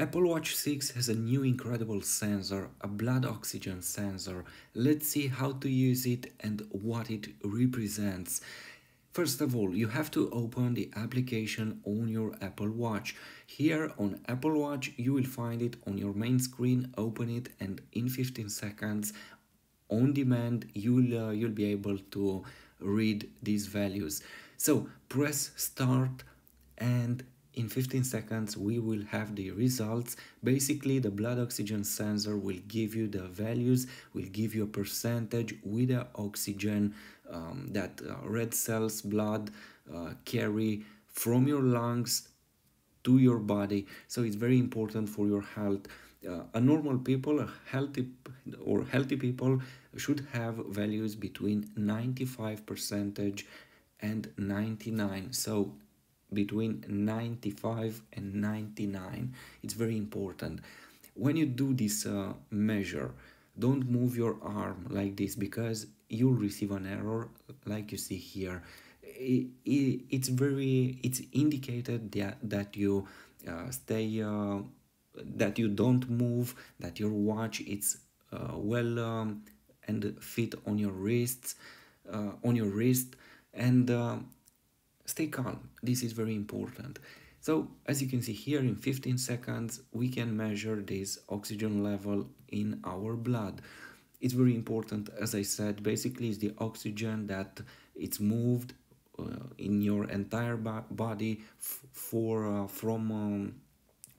Apple Watch 6 has a new incredible sensor, a blood oxygen sensor. Let's see how to use it and what it represents. First of all, you have to open the application on your Apple Watch. Here on Apple Watch, you will find it on your main screen, open it and in 15 seconds on demand, you'll, uh, you'll be able to read these values. So press start and in 15 seconds we will have the results. Basically the blood oxygen sensor will give you the values will give you a percentage with the oxygen um, that uh, red cells blood uh, carry from your lungs to your body. So it's very important for your health. Uh, a normal people a healthy or healthy people should have values between 95 percentage and 99 so between 95 and 99 it's very important. When you do this uh, measure don't move your arm like this because you'll receive an error like you see here. It, it, it's very it's indicated that, that you uh, stay uh, that you don't move that your watch it's uh, well um, and fit on your wrists uh, on your wrist. And uh, stay calm. This is very important. So as you can see here in 15 seconds we can measure this oxygen level in our blood. It's very important as i said basically it's the oxygen that it's moved uh, in your entire body for uh, from um,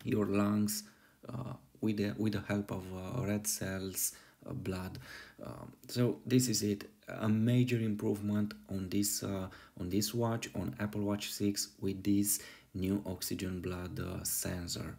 your lungs uh, with the with the help of uh, red cells blood. Um, so this is it. A major improvement on this uh, on this watch on Apple Watch 6 with this new oxygen blood uh, sensor